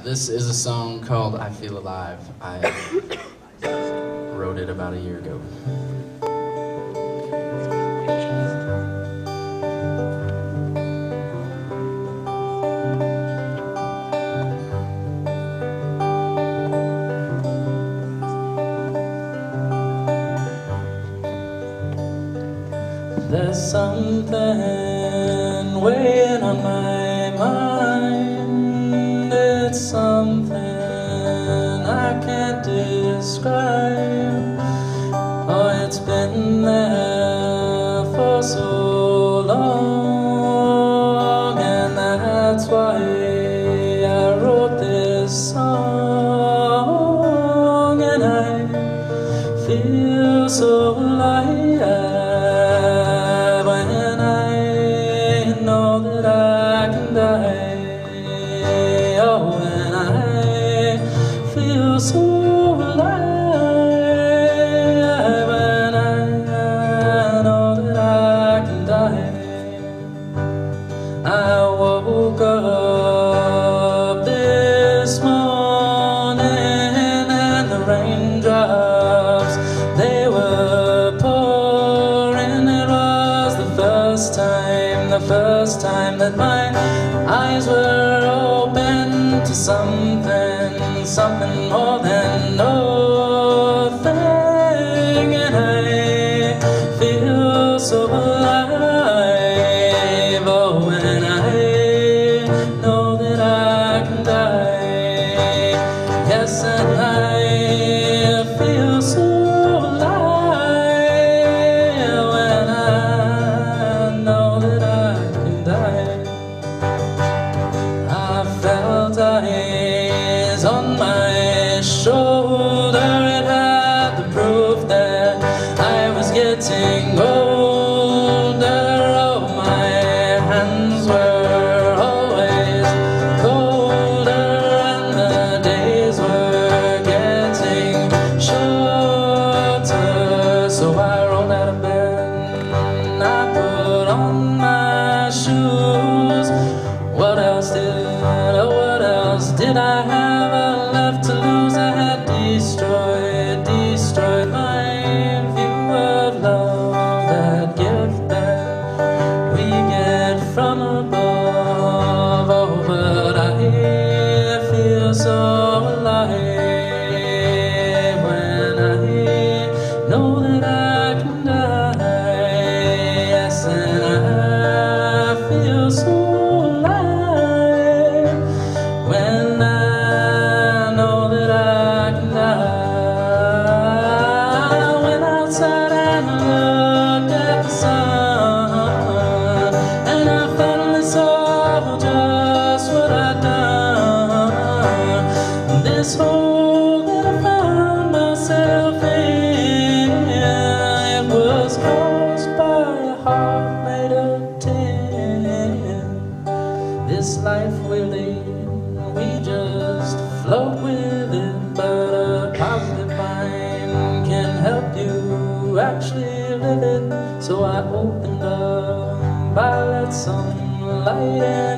This is a song called I Feel Alive. I wrote it about a year ago. There's something weighing on my can't describe. Oh, it's been there for so long, and that's why I wrote this song. And I feel so alive when I know that I can die. So alive to something, something more than nothing, from above. This hole that I found myself in, it was caused by a heart made of tin. This life we lead, we just float with it. But a positive mind can help you actually live it. So I opened up, I let some light in,